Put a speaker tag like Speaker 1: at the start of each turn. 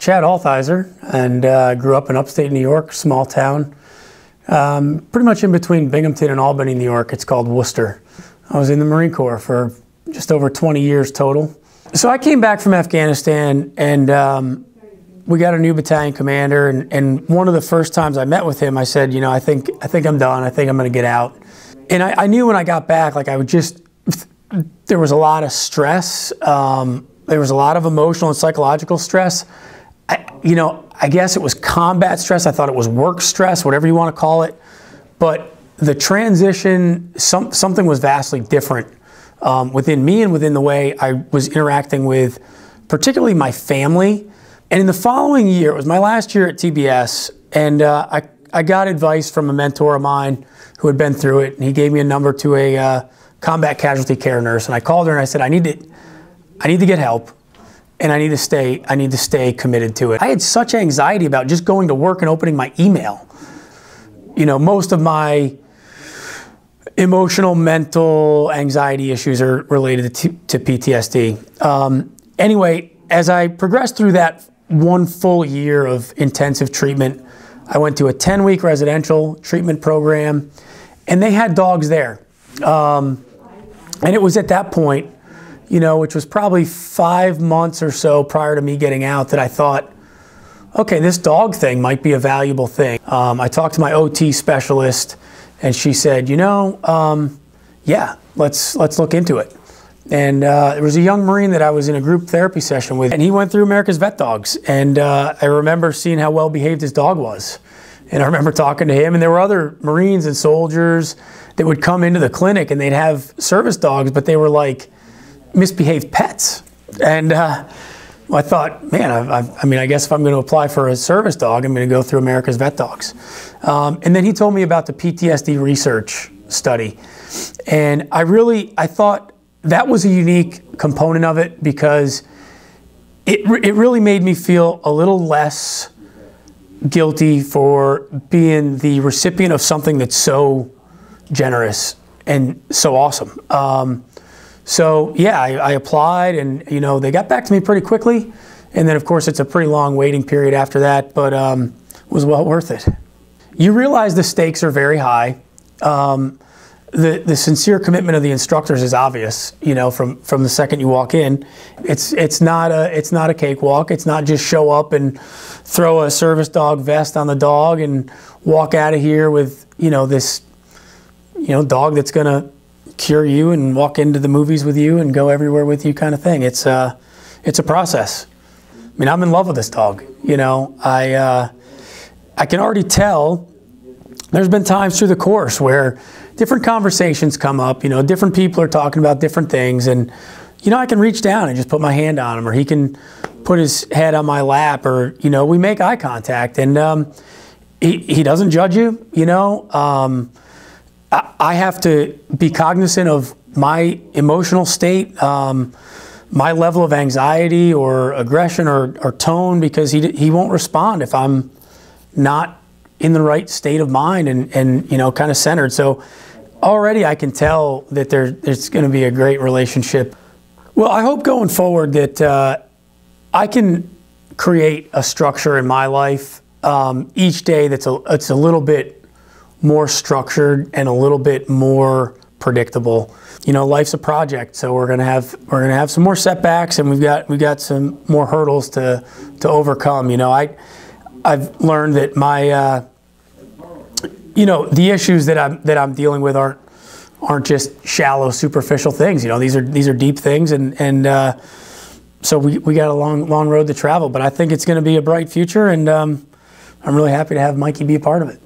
Speaker 1: Chad Althiser and uh, grew up in upstate New York, small town. Um, pretty much in between Binghamton and Albany, New York. It's called Worcester. I was in the Marine Corps for just over 20 years total. So I came back from Afghanistan and um, we got a new battalion commander. And, and, one of the first times I met with him, I said, you know, I think, I think I'm done. I think I'm going to get out. And I, I, knew when I got back, like I would just, there was a lot of stress. Um, there was a lot of emotional and psychological stress. I, you know, I guess it was combat stress. I thought it was work stress, whatever you want to call it. But the transition, some, something was vastly different um, within me and within the way I was interacting with, particularly my family. And in the following year, it was my last year at TBS, and uh, I, I got advice from a mentor of mine who had been through it, and he gave me a number to a uh, combat casualty care nurse. And I called her and I said, I need to, I need to get help and I need to stay I need to stay committed to it. I had such anxiety about just going to work and opening my email. You know, most of my emotional, mental, anxiety issues are related to, to PTSD. Um, anyway, as I progressed through that one full year of intensive treatment, I went to a 10 week residential treatment program, and they had dogs there. Um, and it was at that point you know, which was probably five months or so prior to me getting out, that I thought, okay, this dog thing might be a valuable thing. Um, I talked to my OT specialist, and she said, you know, um, yeah, let's let's look into it. And uh, there was a young Marine that I was in a group therapy session with, and he went through America's VetDogs, and uh, I remember seeing how well behaved his dog was. And I remember talking to him, and there were other Marines and soldiers that would come into the clinic, and they'd have service dogs, but they were like misbehaved pets. And uh, I thought, man, I, I, I, mean, I guess if I'm going to apply for a service dog, I'm going to go through America's VetDogs. Um, and then he told me about the PTSD research study. And I really, I thought that was a unique component of it because it, it really made me feel a little less guilty for being the recipient of something that's so generous and so awesome. Um, so yeah, I, I, applied, and you know they got back to me pretty quickly, and then of course it's a pretty long waiting period after that, but um, was well worth it. You realize the stakes are very high. Um, the, the sincere commitment of the instructors is obvious, you know, from, from the second you walk in. It's, it's, not a, it's not a cakewalk. It's not just show up and throw a service dog vest on the dog and walk out of here with, you know, this, you know, dog that's going to cure you and walk into the movies with you and go everywhere with you kind of thing. It's uh, it's a process. I mean, I'm in love with this dog. You know, I uh, I can already tell. There's been times through the course where different conversations come up. You know, different people are talking about different things, and you know, I can reach down and just put my hand on him, or he can put his head on my lap, or you know, we make eye contact, and um, he he doesn't judge you. You know. Um, I have to be cognizant of my emotional state, um, my level of anxiety or aggression or, or tone, because he, he won't respond if I'm not in the right state of mind and, and you know, kind of centered. So already I can tell that there, there's going to be a great relationship. Well, I hope going forward that uh, I can create a structure in my life um, each day that's a, it's a little bit more structured and a little bit more predictable. You know, life's a project, so we're gonna have we're gonna have some more setbacks, and we've got we've got some more hurdles to to overcome. You know, I I've learned that my uh, you know the issues that I'm that I'm dealing with aren't aren't just shallow, superficial things. You know, these are these are deep things, and and uh, so we we got a long long road to travel. But I think it's going to be a bright future, and um, I'm really happy to have Mikey be a part of it.